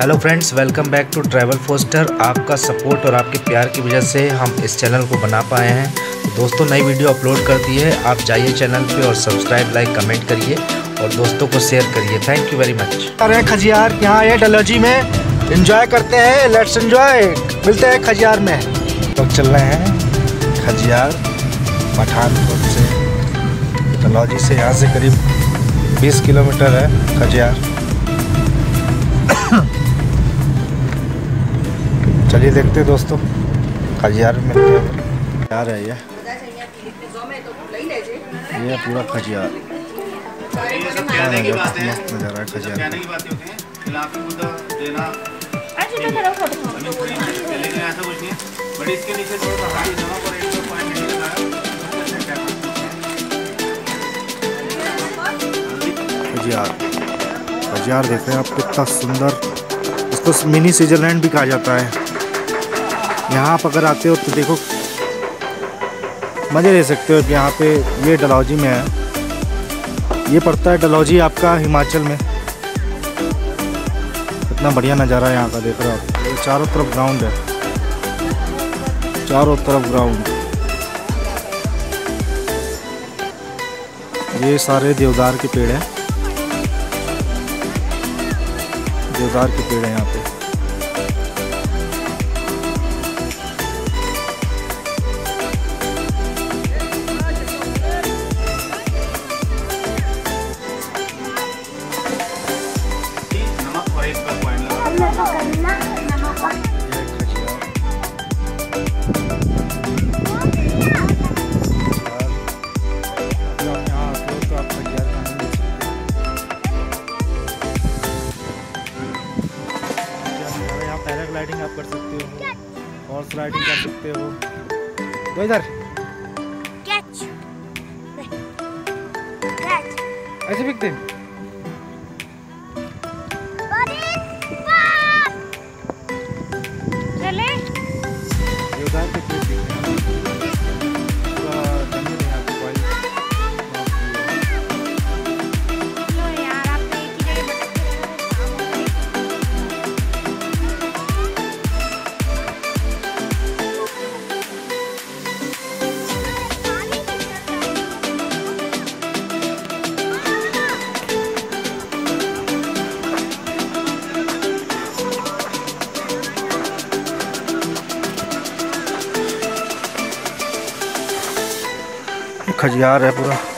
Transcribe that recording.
Hello friends welcome back to travel foster आपका support और आपके प्यार की वजह से हम इस चैनल को बना पाए हैं। तो दोस्तों नई वीडियो अपलोड कर दी है। आप जाइए चैनल पे और सब्सक्राइब लाइक कमेंट करिए और दोस्तों को शेयर करिए। थैंक यू वेरी मच अरे खजियार यहाँ है डलोजी में। एंजॉय करते हैं। लेट्स एंजॉय मिलते हैं खजियार में। लोग चल रहे हैं खजियार पठानकोट से। डलोजी से यहाँ से करीब 20 किलोमीटर है खजियार। चलिए देखते हैं दोस्तों। खजियार में क्या है ये ये पूरा खजियार। खजियार। हैं आप, कितना सुंदर। इसको मिनी स्विट्जरलैंड भी कहा जाता है। यहाँ आप अगर आते हो तो देखो, मज़े ले सकते हो यहाँ पे ये डलहौजी में है। ये पड़ता है डलहौजी आपका हिमाचल में। कितना बढ़िया नज़ारा है यहाँ का, देख रहे हो आप। ये चारों तरफ़ ग्राउंड है। चारों तरफ़ ग्राउंड ये सारे देवदार के पेड़ हैं। देवदार के पेड़ हैं यहाँ पे। पैराग्लाइडिंग आप कर सकते हो। और स्लाइडिंग कर सकते हो। तो इधर। कैच. ऐसे बिकते हैं खजियार है पूरा।